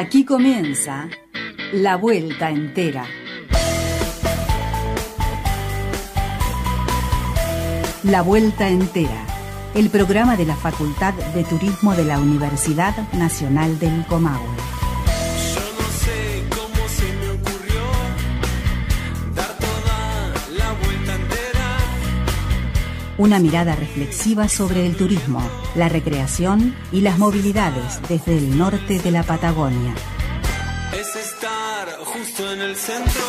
Aquí comienza la vuelta entera. La vuelta entera, el programa de la Facultad de Turismo de la Universidad Nacional del Comahue. Una mirada reflexiva sobre el turismo, la recreación y las movilidades desde el norte de la Patagonia. Es estar justo en el centro.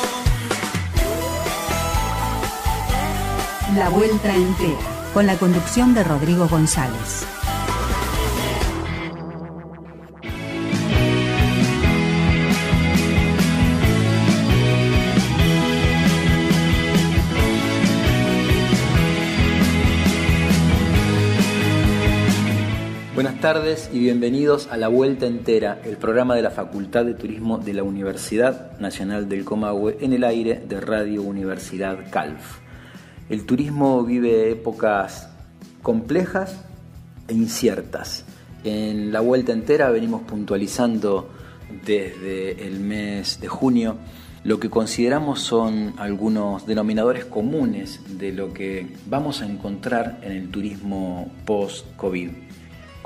La vuelta entera, con la conducción de Rodrigo González. Buenas tardes y bienvenidos a La Vuelta Entera, el programa de la Facultad de Turismo de la Universidad Nacional del Comahue en el aire de Radio Universidad CALF. El turismo vive épocas complejas e inciertas. En La Vuelta Entera venimos puntualizando desde el mes de junio lo que consideramos son algunos denominadores comunes de lo que vamos a encontrar en el turismo post-COVID.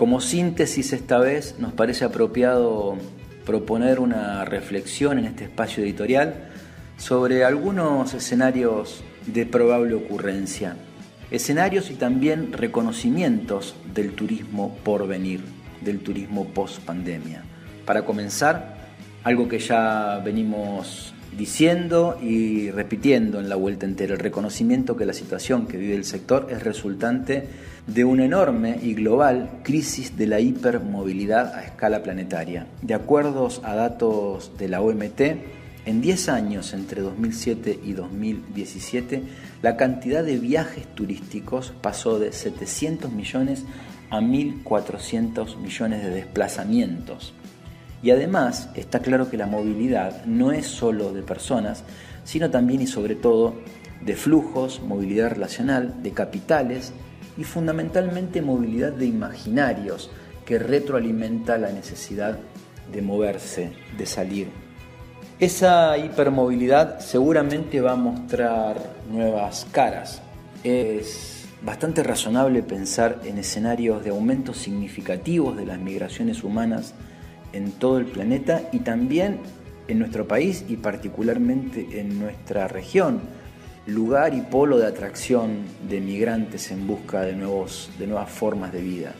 Como síntesis esta vez nos parece apropiado proponer una reflexión en este espacio editorial sobre algunos escenarios de probable ocurrencia, escenarios y también reconocimientos del turismo por venir, del turismo post pandemia. Para comenzar, algo que ya venimos diciendo y repitiendo en la vuelta entera, el reconocimiento que la situación que vive el sector es resultante de una enorme y global crisis de la hipermovilidad a escala planetaria. De acuerdo a datos de la OMT, en 10 años, entre 2007 y 2017, la cantidad de viajes turísticos pasó de 700 millones a 1.400 millones de desplazamientos. Y además está claro que la movilidad no es solo de personas, sino también y sobre todo de flujos, movilidad relacional, de capitales y fundamentalmente movilidad de imaginarios que retroalimenta la necesidad de moverse, de salir. Esa hipermovilidad seguramente va a mostrar nuevas caras. Es bastante razonable pensar en escenarios de aumentos significativos de las migraciones humanas en todo el planeta y también en nuestro país y particularmente en nuestra región, lugar y polo de atracción de migrantes en busca de, nuevos, de nuevas formas de vida.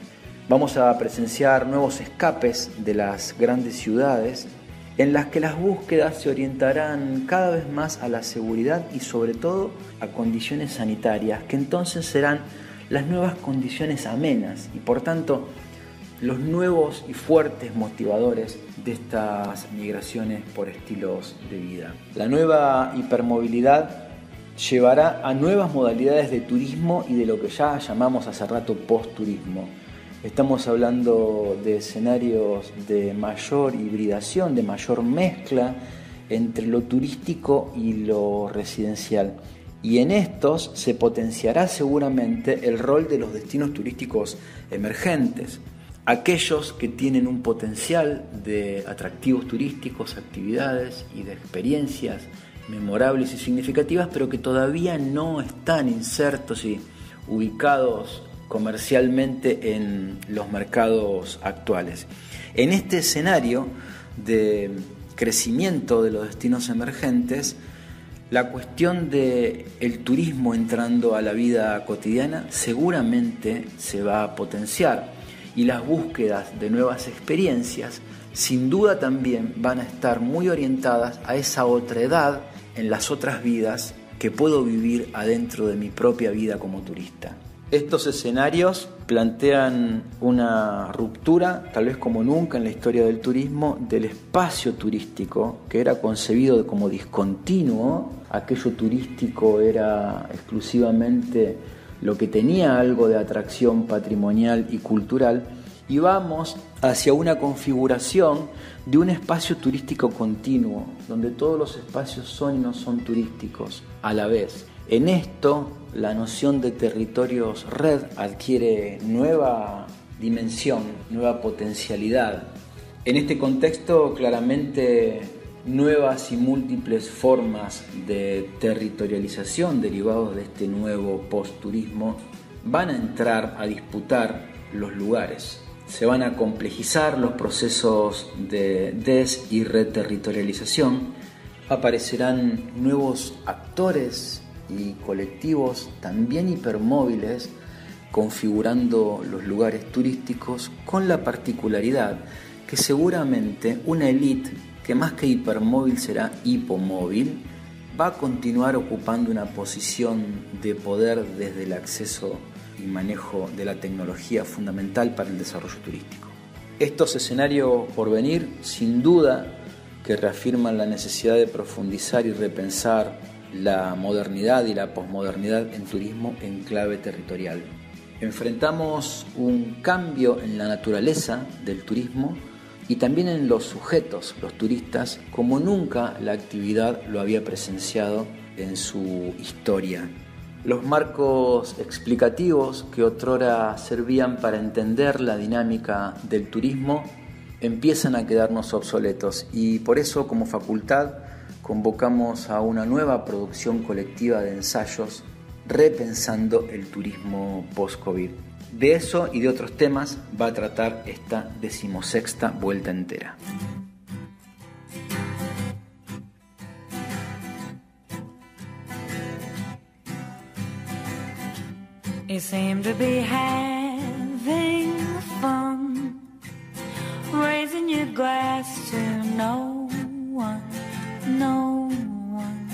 Vamos a presenciar nuevos escapes de las grandes ciudades en las que las búsquedas se orientarán cada vez más a la seguridad y sobre todo a condiciones sanitarias, que entonces serán las nuevas condiciones amenas y por tanto los nuevos y fuertes motivadores de estas migraciones por estilos de vida. La nueva hipermovilidad llevará a nuevas modalidades de turismo y de lo que ya llamamos hace rato post-turismo. Estamos hablando de escenarios de mayor hibridación, de mayor mezcla entre lo turístico y lo residencial. Y en estos se potenciará seguramente el rol de los destinos turísticos emergentes aquellos que tienen un potencial de atractivos turísticos, actividades y de experiencias memorables y significativas, pero que todavía no están insertos y ubicados comercialmente en los mercados actuales. En este escenario de crecimiento de los destinos emergentes, la cuestión el turismo entrando a la vida cotidiana seguramente se va a potenciar y las búsquedas de nuevas experiencias sin duda también van a estar muy orientadas a esa otra edad en las otras vidas que puedo vivir adentro de mi propia vida como turista. Estos escenarios plantean una ruptura, tal vez como nunca en la historia del turismo, del espacio turístico, que era concebido como discontinuo. Aquello turístico era exclusivamente lo que tenía algo de atracción patrimonial y cultural, y vamos hacia una configuración de un espacio turístico continuo, donde todos los espacios son y no son turísticos a la vez. En esto, la noción de territorios red adquiere nueva dimensión, nueva potencialidad. En este contexto, claramente, nuevas y múltiples formas de territorialización derivados de este nuevo post-turismo van a entrar a disputar los lugares. Se van a complejizar los procesos de des y reterritorialización. Aparecerán nuevos actores y colectivos también hipermóviles configurando los lugares turísticos con la particularidad que seguramente una élite que más que hipermóvil será hipomóvil, va a continuar ocupando una posición de poder desde el acceso y manejo de la tecnología fundamental para el desarrollo turístico. Estos escenarios por venir, sin duda, que reafirman la necesidad de profundizar y repensar la modernidad y la posmodernidad en turismo en clave territorial. Enfrentamos un cambio en la naturaleza del turismo y también en los sujetos, los turistas, como nunca la actividad lo había presenciado en su historia. Los marcos explicativos que otrora servían para entender la dinámica del turismo empiezan a quedarnos obsoletos y por eso como facultad convocamos a una nueva producción colectiva de ensayos repensando el turismo post-COVID. De eso y de otros temas va a tratar esta decimosexta vuelta entera. You seem to be having fun, raising your glass to no one, no one.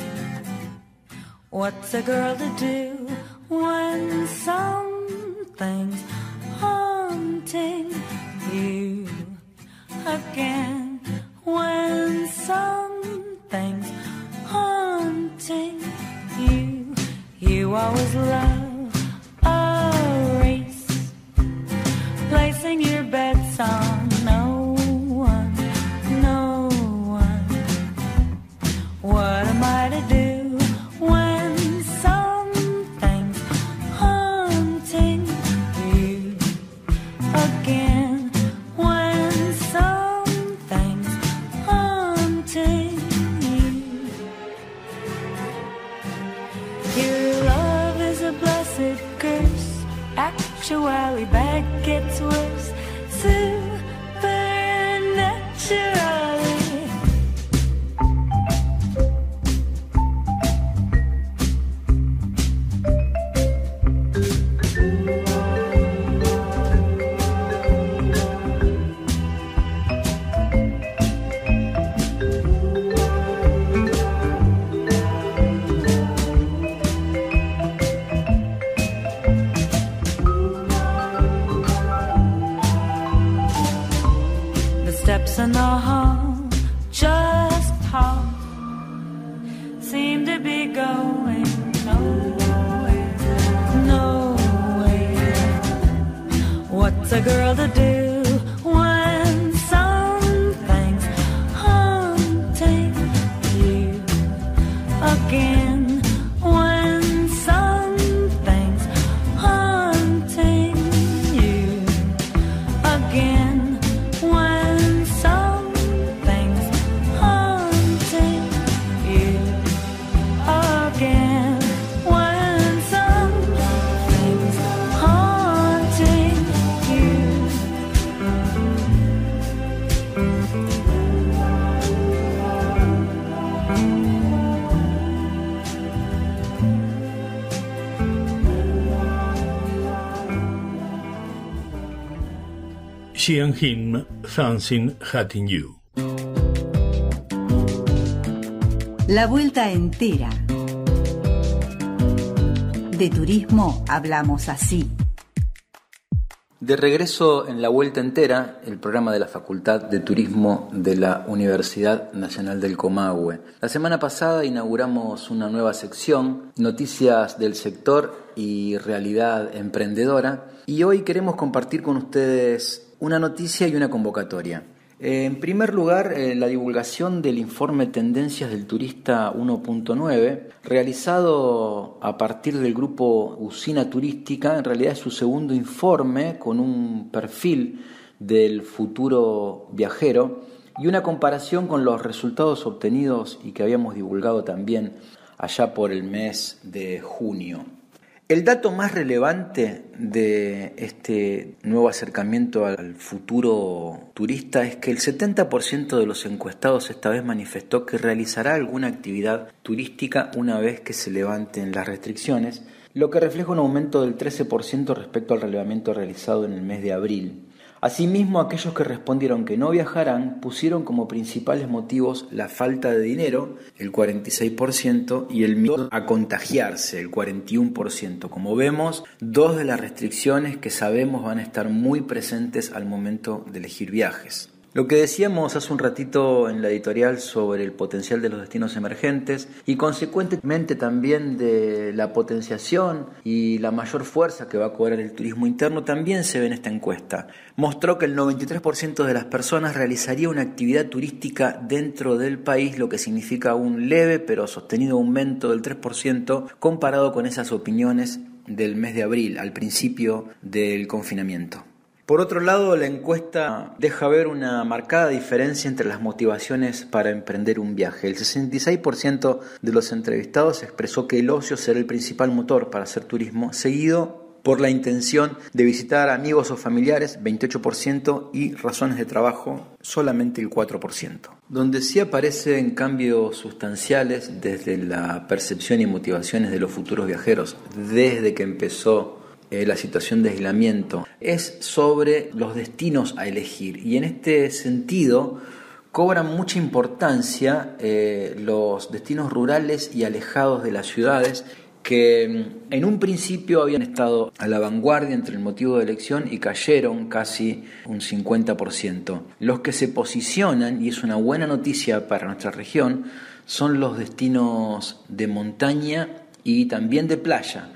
What's a girl to do when something's haunting you again? When something's haunting you, you always love What's a girl to do Xian Him, Something Hating You. La vuelta entera. De turismo hablamos así. De regreso en la vuelta entera, el programa de la Facultad de Turismo de la Universidad Nacional del Comahue. La semana pasada inauguramos una nueva sección, Noticias del Sector y Realidad Emprendedora, y hoy queremos compartir con ustedes una noticia y una convocatoria. Eh, En primer lugar, eh, la divulgación del informe Tendencias del Turista 1.9, realizado a partir del grupo Usina Turística, en realidad es su segundo informe con un perfil del futuro viajero y una comparación con los resultados obtenidos y que habíamos divulgado también allá por el mes de junio. El dato más relevante de este nuevo acercamiento al futuro turista es que el 70% de los encuestados esta vez manifestó que realizará alguna actividad turística una vez que se levanten las restricciones, lo que refleja un aumento del 13% respecto al relevamiento realizado en el mes de abril. Asimismo, aquellos que respondieron que no viajarán pusieron como principales motivos la falta de dinero, el 46%, y el miedo a contagiarse, el 41%. Como vemos, dos de las restricciones que sabemos van a estar muy presentes al momento de elegir viajes. Lo que decíamos hace un ratito en la editorial sobre el potencial de los destinos emergentes y consecuentemente también de la potenciación y la mayor fuerza que va a cobrar el turismo interno también se ve en esta encuesta. Mostró que el 93% de las personas realizaría una actividad turística dentro del país, lo que significa un leve pero sostenido aumento del 3% comparado con esas opiniones del mes de abril, al principio del confinamiento. Por otro lado, la encuesta deja ver una marcada diferencia entre las motivaciones para emprender un viaje. El 66% de los entrevistados expresó que el ocio será el principal motor para hacer turismo, seguido por la intención de visitar amigos o familiares, 28%, y razones de trabajo, solamente el 4%. Donde sí aparecen cambios sustanciales desde la percepción y motivaciones de los futuros viajeros, desde que empezó eh, la situación de aislamiento, es sobre los destinos a elegir. Y en este sentido cobran mucha importancia eh, los destinos rurales y alejados de las ciudades que mm, en un principio habían estado a la vanguardia entre el motivo de elección y cayeron casi un 50%. Los que se posicionan, y es una buena noticia para nuestra región, son los destinos de montaña y también de playa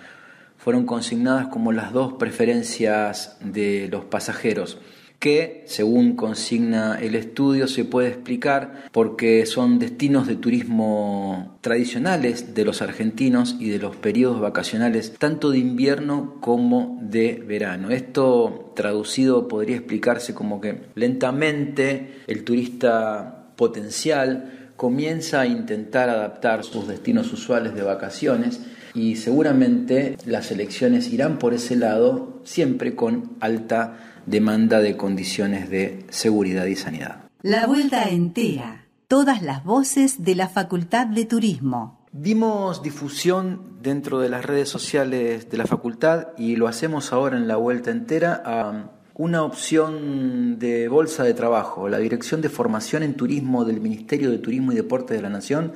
fueron consignadas como las dos preferencias de los pasajeros que, según consigna el estudio, se puede explicar porque son destinos de turismo tradicionales de los argentinos y de los periodos vacacionales, tanto de invierno como de verano. Esto traducido podría explicarse como que lentamente el turista potencial comienza a intentar adaptar sus destinos usuales de vacaciones y seguramente las elecciones irán por ese lado siempre con alta demanda de condiciones de seguridad y sanidad. La vuelta entera. Todas las voces de la Facultad de Turismo. Dimos difusión dentro de las redes sociales de la facultad y lo hacemos ahora en la vuelta entera a una opción de bolsa de trabajo. La Dirección de Formación en Turismo del Ministerio de Turismo y Deporte de la Nación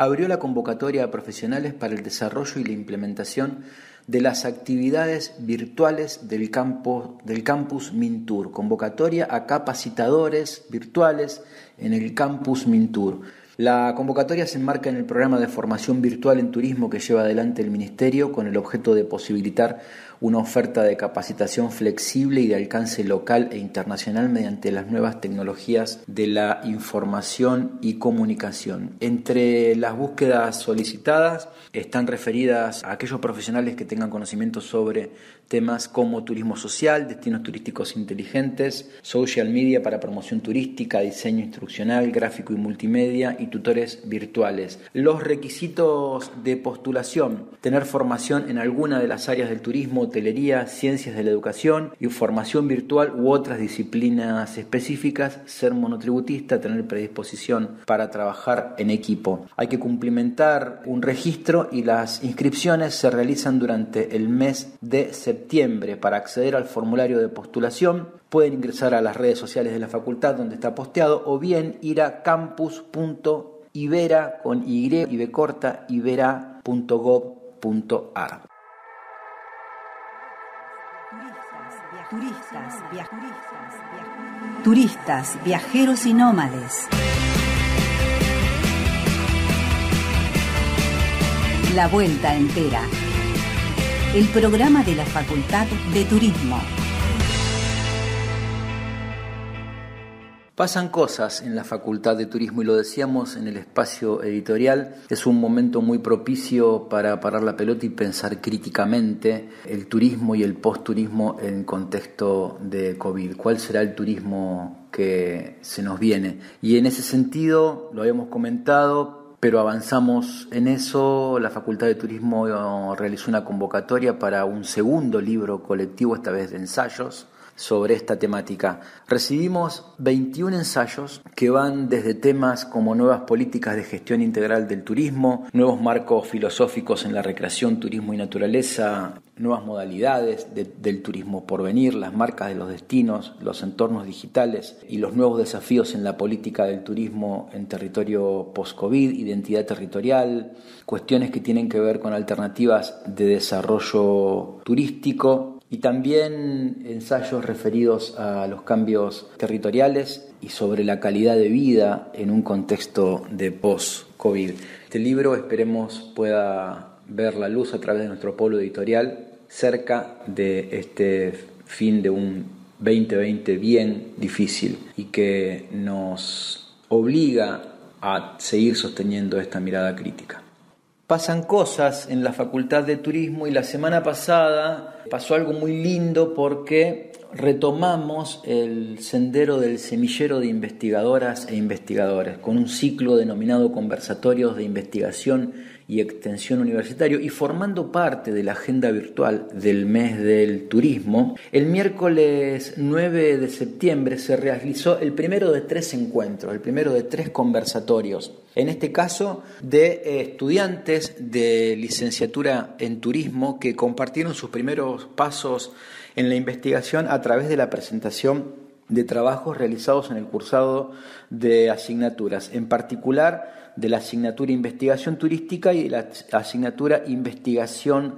abrió la convocatoria a profesionales para el desarrollo y la implementación de las actividades virtuales del, campus Mintur, convocatoria a capacitadores virtuales en el campus Mintur. La convocatoria se enmarca en el programa de formación virtual en turismo que lleva adelante el Ministerio con el objeto de posibilitar una oferta de capacitación flexible y de alcance local e internacional mediante las nuevas tecnologías de la información y comunicación. Entre las búsquedas solicitadas están referidas a aquellos profesionales que tengan conocimiento sobre temas como turismo social, destinos turísticos inteligentes, social media para promoción turística, diseño instruccional, gráfico y multimedia y tutores virtuales. Los requisitos de postulación, tener formación en alguna de las áreas del turismo, hotelería, ciencias de la educación, información virtual u otras disciplinas específicas, ser monotributista, tener predisposición para trabajar en equipo. Hay que cumplimentar un registro y las inscripciones se realizan durante el mes de septiembre para acceder al formulario de postulación. Pueden ingresar a las redes sociales de la facultad donde está posteado o bien ir a campus.ibera con y ibera.gov.ar. Turistas, turistas, viajeros y nómades. La vuelta entera el programa de la Facultad de Turismo. Pasan cosas en la Facultad de Turismo y lo decíamos en el espacio editorial. Es un momento muy propicio para parar la pelota y pensar críticamente el turismo y el post-turismo en contexto de COVID. ¿Cuál será el turismo que se nos viene? Y en ese sentido, lo habíamos comentado, pero avanzamos en eso. La Facultad de Turismo realizó una convocatoria para un segundo libro colectivo, esta vez de ensayos sobre esta temática. Recibimos 21 ensayos que van desde temas como nuevas políticas de gestión integral del turismo, nuevos marcos filosóficos en la recreación, turismo y naturaleza, nuevas modalidades del turismo por venir, las marcas de los destinos, los entornos digitales y los nuevos desafíos en la política del turismo en territorio post-COVID, identidad territorial, cuestiones que tienen que ver con alternativas de desarrollo turístico y también ensayos referidos a los cambios territoriales y sobre la calidad de vida en un contexto de post-COVID. Este libro esperemos pueda ver la luz a través de nuestro polo editorial cerca de este fin de un 2020 bien difícil y que nos obliga a seguir sosteniendo esta mirada crítica pasan cosas en la Facultad de Turismo y la semana pasada pasó algo muy lindo porque retomamos el sendero del semillero de investigadoras e investigadores con un ciclo denominado Conversatorios de Investigación y extensión universitario y formando parte de la agenda virtual del mes del turismo, el miércoles 9 de septiembre se realizó el primero de tres encuentros, el primero de tres conversatorios, en este caso de estudiantes de licenciatura en turismo que compartieron sus primeros pasos en la investigación a través de la presentación de trabajos realizados en el cursado de asignaturas, en particular de la asignatura Investigación Turística y de la asignatura Investigación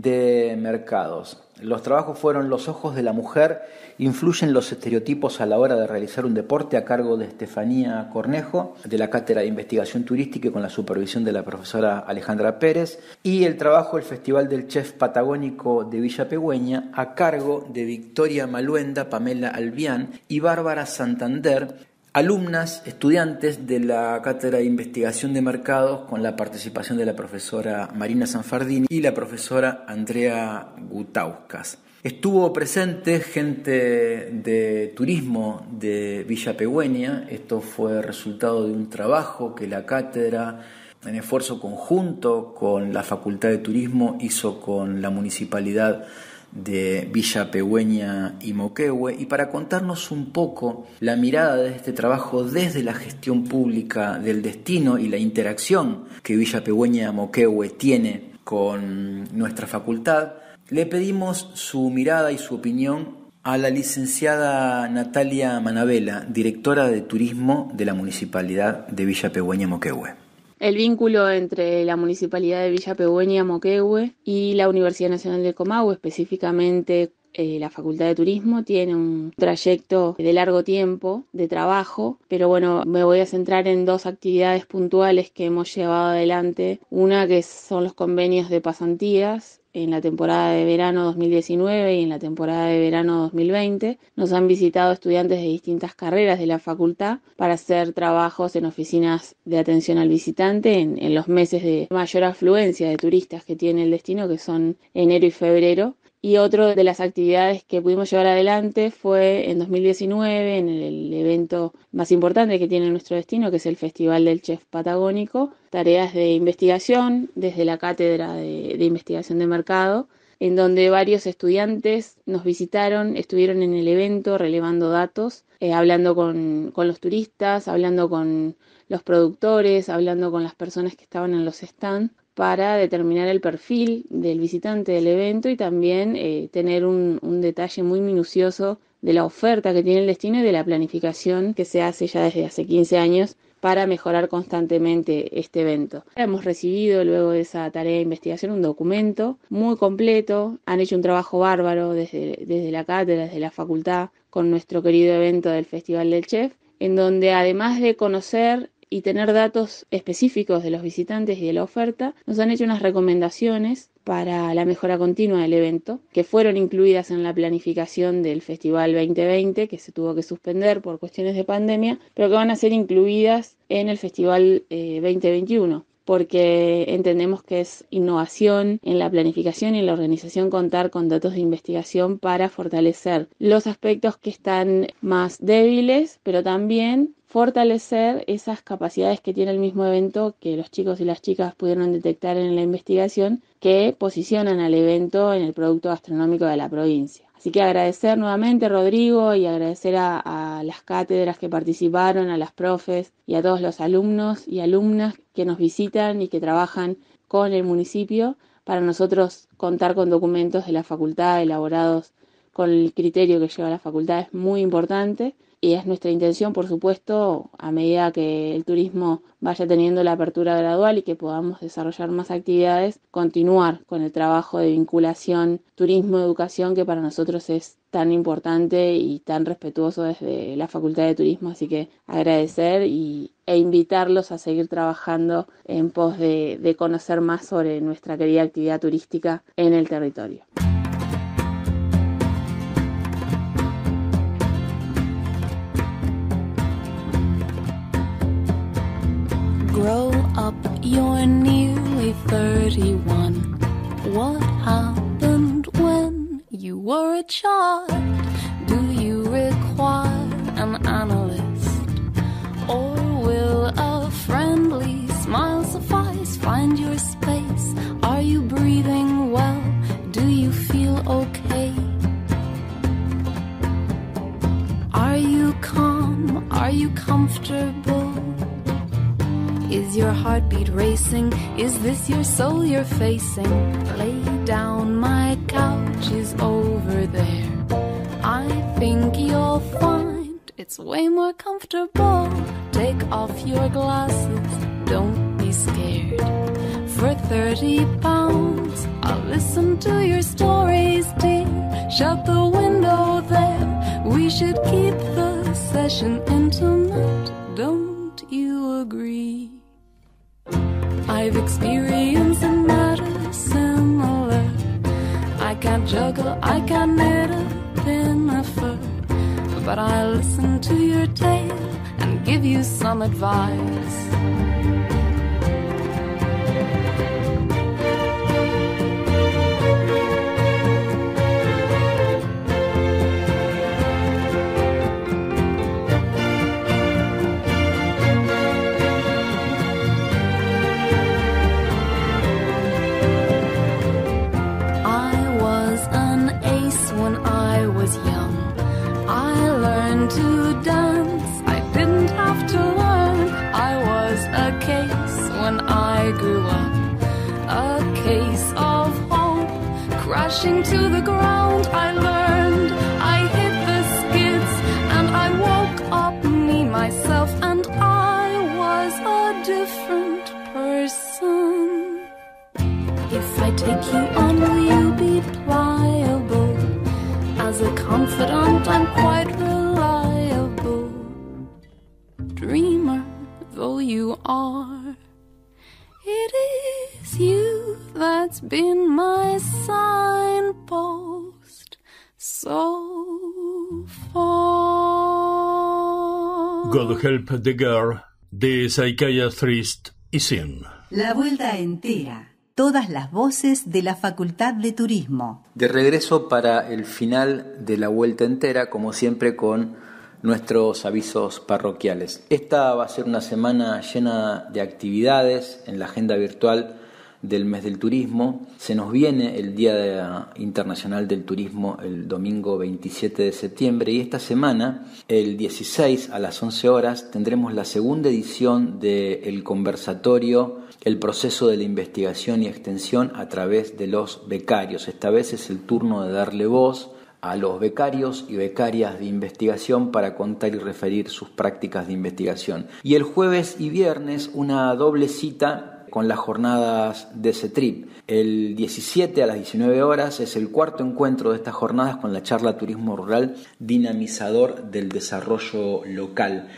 de Mercados. Los trabajos fueron Los ojos de la mujer, influyen los estereotipos a la hora de realizar un deporte a cargo de Estefanía Cornejo, de la Cátedra de Investigación Turística y con la supervisión de la profesora Alejandra Pérez, y el trabajo El Festival del Chef Patagónico de Villa Pegüeña a cargo de Victoria Maluenda, Pamela Albián y Bárbara Santander, alumnas, estudiantes de la Cátedra de Investigación de Mercados con la participación de la profesora Marina Sanfardini y la profesora Andrea Gutauskas. Estuvo presente gente de turismo de Villa Pegüeña, esto fue resultado de un trabajo que la cátedra en esfuerzo conjunto con la Facultad de Turismo hizo con la municipalidad de Villa Pegüeña y Moquehue y para contarnos un poco la mirada de este trabajo desde la gestión pública del destino y la interacción que Villa Pegüeña Moquehue tiene con nuestra facultad, le pedimos su mirada y su opinión a la licenciada Natalia Manabela, directora de turismo de la Municipalidad de Villa Pegüeña Moquehue el vínculo entre la Municipalidad de Villa Pegüeña, Moquehue y la Universidad Nacional de Comahue, específicamente eh, la Facultad de Turismo tiene un trayecto de largo tiempo de trabajo, pero bueno, me voy a centrar en dos actividades puntuales que hemos llevado adelante. Una que son los convenios de pasantías en la temporada de verano 2019 y en la temporada de verano 2020. Nos han visitado estudiantes de distintas carreras de la facultad para hacer trabajos en oficinas de atención al visitante en, en los meses de mayor afluencia de turistas que tiene el destino, que son enero y febrero. Y otra de las actividades que pudimos llevar adelante fue en 2019, en el evento más importante que tiene nuestro destino, que es el Festival del Chef Patagónico, tareas de investigación desde la Cátedra de, Investigación de Mercado, en donde varios estudiantes nos visitaron, estuvieron en el evento relevando datos, eh, hablando con los turistas, hablando con los productores, hablando con las personas que estaban en los stands para determinar el perfil del visitante del evento y también eh, tener un, un, detalle muy minucioso de la oferta que tiene el destino y de la planificación que se hace ya desde hace 15 años para mejorar constantemente este evento. Hemos recibido luego de esa tarea de investigación un documento muy completo, han hecho un trabajo bárbaro desde, desde la cátedra, desde la facultad, con nuestro querido evento del Festival del Chef en donde además de conocer y tener datos específicos de los visitantes y de la oferta, nos han hecho unas recomendaciones para la mejora continua del evento, que fueron incluidas en la planificación del Festival 2020, que se tuvo que suspender por cuestiones de pandemia, pero que van a ser incluidas en el Festival eh, 2021 porque entendemos que es innovación en la planificación y en la organización contar con datos de investigación para fortalecer los aspectos que están más débiles, pero también fortalecer esas capacidades que tiene el mismo evento que los chicos y las chicas pudieron detectar en la investigación que posicionan al evento en el producto gastronómico de la provincia. Así que agradecer nuevamente, Rodrigo, y agradecer a, a, las cátedras que participaron, a las profes y a todos los alumnos y alumnas que nos visitan y que trabajan con el municipio. Para nosotros contar con documentos de la facultad elaborados con el criterio que lleva la facultad es muy importante y es nuestra intención, por supuesto, a medida que el turismo vaya teniendo la apertura gradual y que podamos desarrollar más actividades, continuar con el trabajo de vinculación turismo-educación que para nosotros es tan importante y tan respetuoso desde la Facultad de Turismo. Así que agradecer y, e invitarlos a seguir trabajando en pos de, de conocer más sobre nuestra querida actividad turística en el territorio. 31. What happened when you were a child? Do you require an analyst? Or will a friendly smile suffice? Find your space. Are you breathing well? Do you feel okay? Are you calm? Are you comfortable? Your heartbeat racing? Is this your soul you're facing? Lay down, my couch is over there. I think you'll find it's way more comfortable. Take off your glasses, don't be scared. For 30 pounds, I'll listen to your stories, dear. Shut the window there. We should keep the session intimate. Don't you agree? I've experienced a matter similar. I can't juggle, I can't knit a fur, But I'll listen to your tale and give you some advice. Crashing to the ground. I learned, I hit the skids, and I woke up me, myself, and I was a different person. If I take you on, will you be pliable? As a confidant, I'm quite reliable. Dreamer though you are, it is you that's been my signpost so far. God Help the Girl de Psychiatrist y Sin. La vuelta entera. Todas las voces de la Facultad de Turismo. De regreso para el final de la vuelta entera, como siempre con nuestros avisos parroquiales. Esta va a ser una semana llena de actividades en la agenda virtual del mes del turismo. Se nos viene el Día Internacional del Turismo el domingo 27 de septiembre y esta semana, el 16 a las 11 horas, tendremos la segunda edición del conversatorio El proceso de la investigación y extensión a través de los becarios. Esta vez es el turno de darle voz a los becarios y becarias de investigación para contar y referir sus prácticas de investigación. Y el jueves y viernes una doble cita con las jornadas de CETRIP. El 17 a las 19 horas es el cuarto encuentro de estas jornadas con la charla Turismo Rural Dinamizador del Desarrollo Local.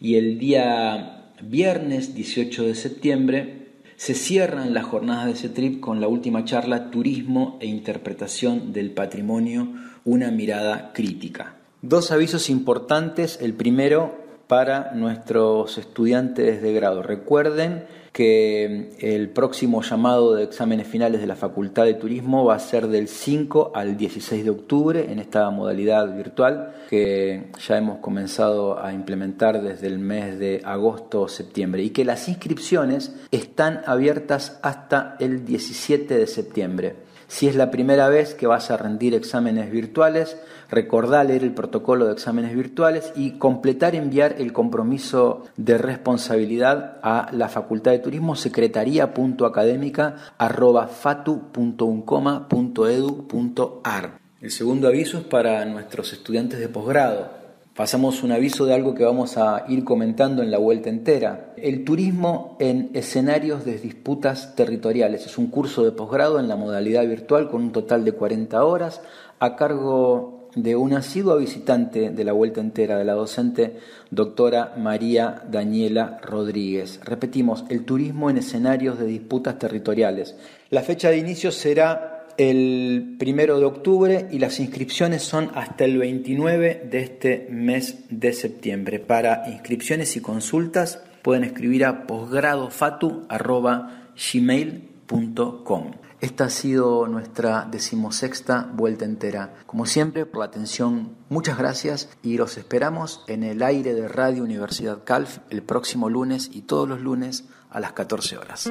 Y el día viernes 18 de septiembre, se cierran las jornadas de CETRIP con la última charla Turismo e Interpretación del Patrimonio, una mirada crítica. Dos avisos importantes. El primero para nuestros estudiantes de grado. Recuerden que el próximo llamado de exámenes finales de la Facultad de Turismo va a ser del 5 al 16 de octubre en esta modalidad virtual que ya hemos comenzado a implementar desde el mes de agosto o septiembre y que las inscripciones están abiertas hasta el 17 de septiembre. Si es la primera vez que vas a rendir exámenes virtuales, recordá leer el protocolo de exámenes virtuales y completar enviar el compromiso de responsabilidad a la Facultad de Turismo secretaría.académica@fatu.uncoma.edu.ar. El segundo aviso es para nuestros estudiantes de posgrado. Pasamos un aviso de algo que vamos a ir comentando en la vuelta entera. El turismo en escenarios de disputas territoriales. Es un curso de posgrado en la modalidad virtual con un total de 40 horas a cargo de una asidua visitante de la vuelta entera de la docente doctora María Daniela Rodríguez. Repetimos, el turismo en escenarios de disputas territoriales. La fecha de inicio será el primero de octubre y las inscripciones son hasta el 29 de este mes de septiembre. Para inscripciones y consultas pueden escribir a posgradofatu.gmail.com. Esta ha sido nuestra decimosexta vuelta entera. Como siempre, por la atención, muchas gracias y los esperamos en el aire de Radio Universidad Calf el próximo lunes y todos los lunes a las 14 horas.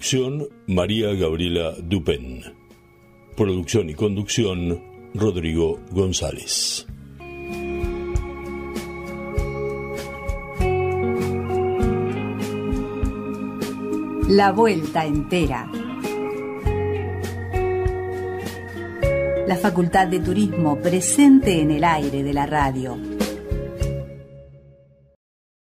Producción María Gabriela Dupen. Producción y conducción Rodrigo González. La vuelta entera. La Facultad de Turismo presente en el aire de la radio